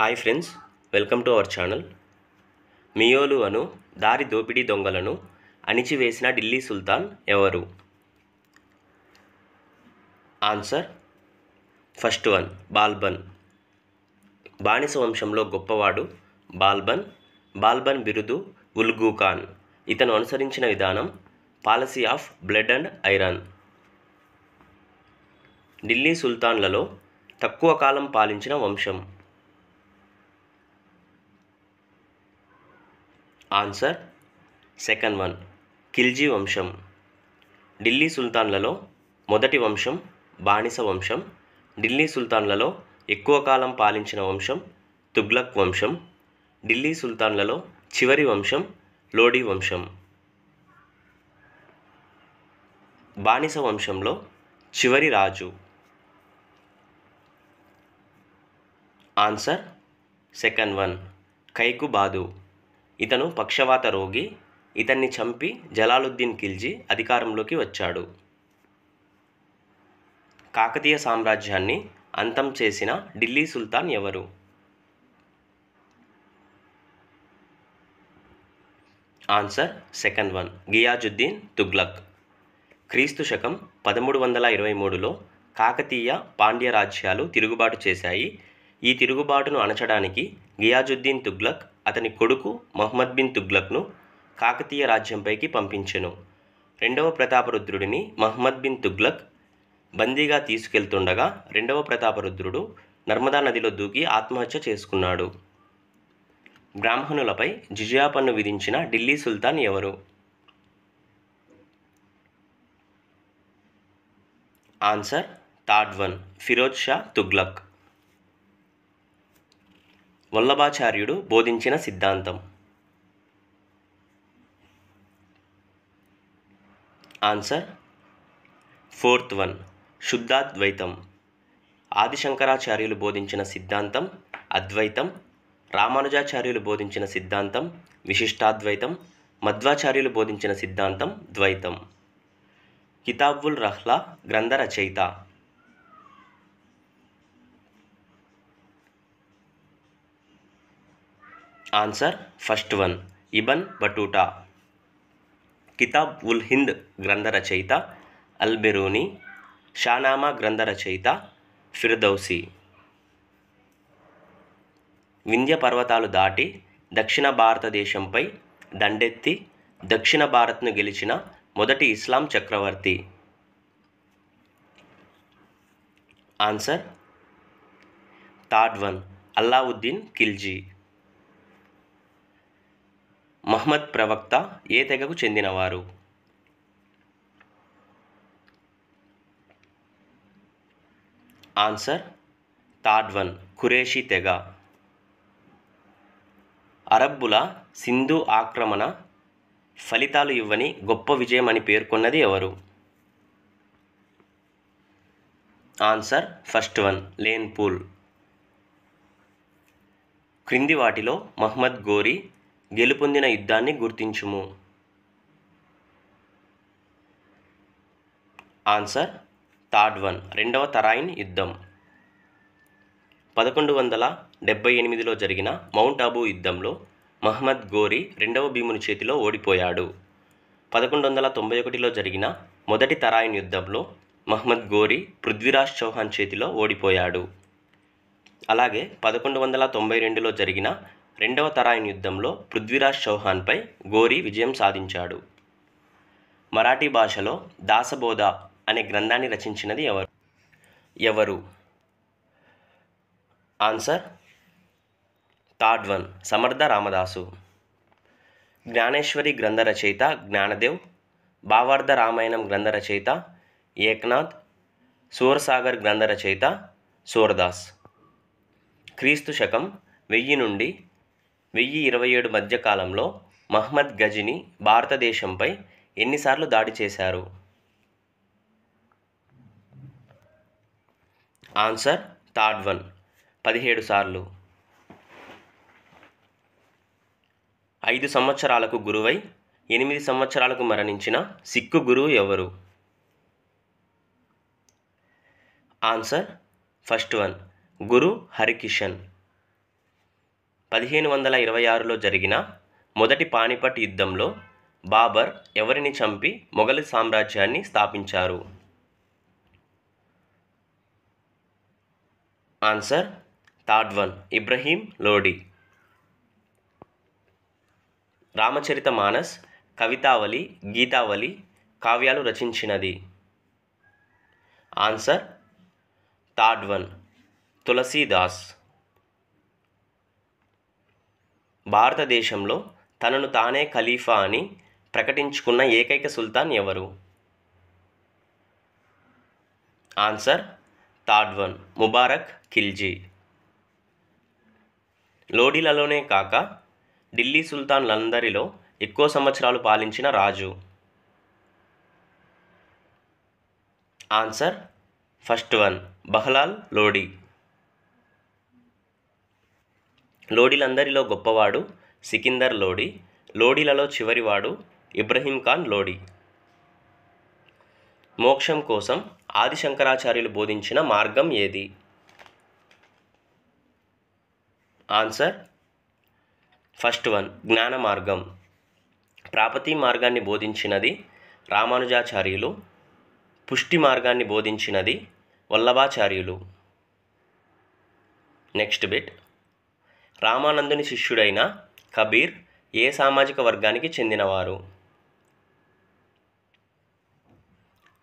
Hi friends welcome to our channel. మియోలు అను దారి దోపిడీ దొంగలను అణిచివేసిన ఢిల్లీ సుల్తాన్ ఎవరు? Answer first one Balban. బానిస వంశంలో గొప్పవాడు బాల్బన్ బాల్బన్ బిరుదు ఉల్గు ఖాన్. ఇతను అనుసరించిన విధానం policy of blood and iron. Delhi సుల్తాన్లలో తక్కువ కాలం పాలించిన వంశం. ఆన్సర్ సెకండ్ వన్ ఖిల్జీ వంశం. ఢిల్లీ సుల్తాన్లలో మొదటి వంశం బానిస వంశం. ఢిల్లీ సుల్తాన్లలో ఎక్కువ కాలం పాలించిన వంశం తుగ్లక్ వంశం. ఢిల్లీ సుల్తాన్లలో చివరి వంశం లోడీ వంశం. బానిస వంశంలో చివరి రాజు. ఆన్సర్ సెకండ్ వన్ కైకుబాదు ఇతను పక్షవాత రోగి ఇతన్ని చంపి జలాలుద్దీన్ ఖిల్జీ అధికారంలోకి వచ్చాడు. కాకతీయ సామ్రాజ్యాన్ని అంతం చేసిన ఢిల్లీ సుల్తాన్ ఎవరు? Answer second one. Ghiyasuddin Tughlaq. క్రీస్తు శకం పదమూడు వందల ఇరవై మూడులో కాకతీయ పాండ్య రాజ్యాలు తిరుగుబాటు చేశాయి. ఈ తిరుగుబాటును అణచడానికి గియాజుద్దీన్ తుగ్లక్ అతని కొడుకు మహమ్మద్ బిన్ తుగ్లక్ను కాకతీయ రాజ్యంపైకి పంపించెను. రెండవ ప్రతాపరుద్రుడిని మహమ్మద్ బిన్ తుగ్లక్ బందీగా తీసుకెళ్తుండగా రెండవ ప్రతాపరుద్రుడు నర్మదా నదిలో దూకి ఆత్మహత్య చేసుకున్నాడు. బ్రాహ్మణులపై జిజియా పన్ను విధించిన ఢిల్లీ సుల్తాన్ ఎవరు? Answer third one Firoz Shah Tughlaq. వల్లభాచార్యుడు బోధించిన సిద్ధాంతం. ఆన్సర్ ఫోర్త్ వన్ శుద్ధాద్వైతం. ఆదిశంకరాచార్యులు బోధించిన సిద్ధాంతం అద్వైతం. రామానుజాచార్యులు బోధించిన సిద్ధాంతం విశిష్టాద్వైతం. మధ్వాచార్యులు బోధించిన సిద్ధాంతం ద్వైతం. కితాబుల్ రహ్లా గ్రంథ రచయిత answer first one Ibn Battuta Kitab ul Hind గ్రంథ రచయిత అల్బెరూని షానామా గ్రంథ రచయిత ఫిర్దౌసి వింధ్య పర్వతాలు దాటి దక్షిణ భారతదేశంపై దండెత్తి దక్షిణ భారత్ను గెలిచిన మొదటి ఇస్లాం చక్రవర్తి. Answer third one Alauddin Khilji Muhammad ప్రవక్త ఏ తెగకు చెందినవారు? ఆన్సర్ తాడ్వన్ కురేషి తెగ. అరబ్బుల సింధు ఆక్రమణ ఫలితాలు ఇవ్వని గొప్ప విజయం అని పేర్కొన్నది ఎవరు? Answer first one Lane Poole క్రింది వాటిలో మహ్మద్ గోరీ గెలుపొందిన యుద్ధాన్ని గుర్తించుము. ఆన్సర్ థర్డ్ వన్ రెండవ తరాయిన్ యుద్ధం. పదకొండు వందల డెబ్బై ఎనిమిదిలో జరిగిన మౌంట్ ఆబూ యుద్ధంలో మహమ్మద్ గోరీ రెండవ భీముని చేతిలో ఓడిపోయాడు. పదకొండు వందల తొంభై ఒకటిలో జరిగిన మొదటి తరాయిన్ యుద్ధంలో మహమ్మద్ గోరీ పృథ్వీరాజ్ చౌహాన్ చేతిలో ఓడిపోయాడు. అలాగే పదకొండు వందల తొంభై రెండులో జరిగిన రెండవ తరాయిన్ యుద్ధంలో పృథ్వీరాజ్ చౌహాన్పై గోరీ విజయం సాధించాడు. మరాఠీ భాషలో దాసబోధ అనే గ్రంథాన్ని రచించినది ఎవరు? ఎవరు? Answer third one Samarth Ramdas. Dnyaneshwari గ్రంథ రచయిత జ్ఞానదేవ్ భావార్థ రామాయణం గ్రంథ రచయిత ఏక్నాథ్ సూరసాగర్ గ్రంథ రచయిత సూరదాస్. క్రీస్తు శకం వెయ్యి నుండి వెయ్యి ఇరవై ఏడు మధ్యకాలంలో మహ్మద్ గజిని భారతదేశంపై ఎన్నిసార్లు దాడి చేశారు? Answer third one. పదిహేడు సార్లు. ఐదు సంవత్సరాలకు గురువై ఎనిమిది సంవత్సరాలకు మరణించిన సిక్కు గురువు ఎవరు? Answer first one. Guru Harikishan. పదిహేను వందల ఇరవై ఆరులో జరిగిన మొదటి పానిపట్ యుద్ధంలో బాబర్ ఎవరిని చంపి మొఘలు సామ్రాజ్యాన్ని స్థాపించారు? Answer third one Ibrahim Lodi. Ramcharit Manas Kavitavali Gitavali కావ్యాలు రచించినది. Answer third one Tulsidas. భారతదేశంలో తనను తానే ఖలీఫా అని ప్రకటించుకున్న ఏకైక సుల్తాన్ ఎవరు? Answer third one Mubarak Khilji. లోడీలలోనే కాక ఢిల్లీ సుల్తాన్లందరిలో ఎక్కువ సంవత్సరాలు పాలించిన రాజు. Answer first one Bahlol Lodi లోడీలందరిలో గొప్పవాడు సికిందర్ లోడి లోడీలలో చివరివాడు ఇబ్రహీం ఖాన్ లోడి. మోక్షం కోసం ఆదిశంకరాచార్యులు బోధించిన మార్గం ఏది? ఆన్సర్ ఫస్ట్ వన్ జ్ఞాన మార్గం. ప్రాపతి మార్గాన్ని బోధించినది రామానుజాచార్యులు పుష్టి మార్గాన్ని బోధించినది వల్లభాచార్యులు. నెక్స్ట్ బిట్ రామానందుని శిష్యుడైన కబీర్ ఏ సామాజిక వర్గానికి చెందినవారు?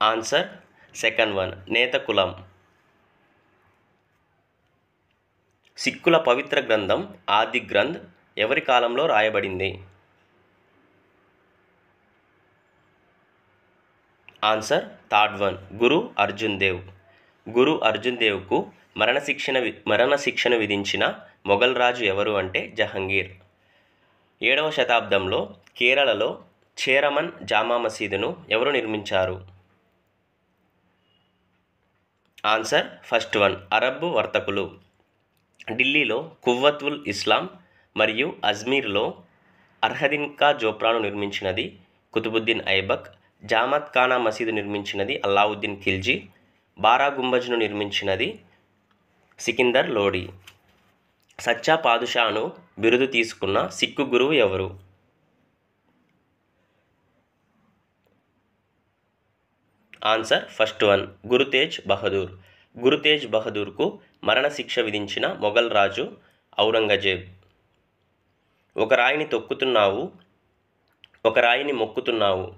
ఆన్సర్ సెకండ్ వన్ నేత కులం. సిక్కుల పవిత్ర గ్రంథం ఆది గ్రంథ్ ఎవరి కాలంలో రాయబడింది? Answer third one Guru Arjun Dev. Guru Arjun దేవ్కు మరణశిక్షణ మరణశిక్షను విధించిన మొఘల్ రాజు ఎవరు అంటే జహంగీర్. ఏడవ శతాబ్దంలో కేరళలో చేరమన్ జామా మసీదును ఎవరు నిర్మించారు? ఆన్సర్ ఫస్ట్ వన్ అరబ్ వర్తకులు. ఢిల్లీలో కువ్వత్వుల్ ఇస్లాం మరియు అజ్మీర్లో అర్హదిన్కా జోప్రాను నిర్మించినది కుతుబుద్దీన్ ఐబక్ జామత్ ఖానా మసీదు నిర్మించినది అల్లావుద్దీన్ ఖిల్జీ బారా గుంబజ్ను నిర్మించినది సికిందర్ లోడి. సచ్చా పాదుషాను బిరుదు తీసుకున్న సిక్కు గురువు ఎవరు? Answer first one Guru Tegh Bahadur. Guru Tegh బహదూర్కు మరణశిక్ష విధించిన మొఘల్ రాజు ఔరంగజేబ్. ఒక రాయిని తొక్కుతున్నావు ఒక రాయిని మొక్కుతున్నావు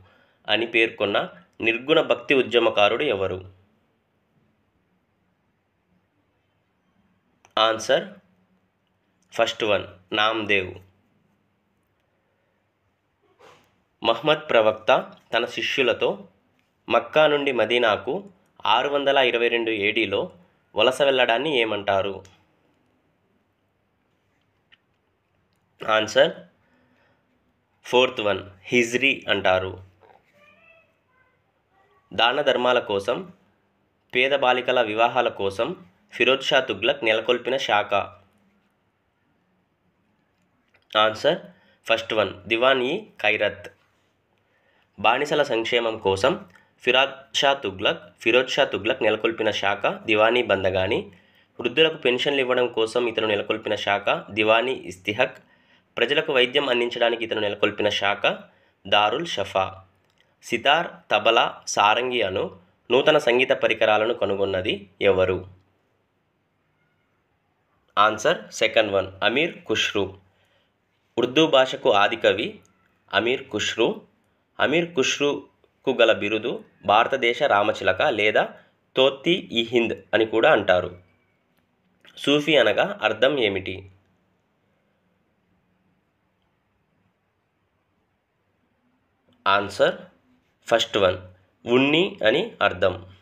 అని పేర్కొన్న నిర్గుణ భక్తి ఉద్యమకారుడు ఎవరు? Answer first one Namdev. Muhammad ప్రవక్త తన శిష్యులతో మక్కా నుండి మదీనాకు ఆరు వందల ఇరవై రెండు ఏడీలో వలస వెళ్ళడాన్ని ఏమంటారు? ఆన్సర్ ఫోర్త్ వన్ హిజ్రీ అంటారు. దాన ధర్మాల కోసం పేద బాలికల వివాహాల కోసం ఫిరోజ్ షా తుగ్లక్ నెలకొల్పిన శాఖ? ఆన్సర్ ఫస్ట్ వన్ దివాన్ ఈ ఖైరత్. బానిసల సంక్షేమం కోసం ఫిరాజ్ షా తుగ్లక్ ఫిరోజ్ షా తుగ్లక్ నెలకొల్పిన శాఖ దివానీ బందగాని. వృద్ధులకు పెన్షన్లు ఇవ్వడం కోసం ఇతను నెలకొల్పిన శాఖ దివానీ ఇస్తిహక్. ప్రజలకు వైద్యం అందించడానికి ఇతను నెలకొల్పిన శాఖ దారుల్ షఫా. సితార్ తబలా సారంగి అను నూతన సంగీత పరికరాలను కనుగొన్నది ఎవరు? Answer second one Amir Khusrau. Urdu భాషకు ఆదికవి అమీర్ ఖుష్రూ. అమీర్ ఖుష్రూకు గల బిరుదు భారతదేశ రామచిలక లేదా తోత్తి ఈ హింద్ అని కూడా అంటారు. సూఫీ అనగా అర్థం ఏమిటి? ఆన్సర్ ఫస్ట్ వన్ ఉన్ని అని అర్థం.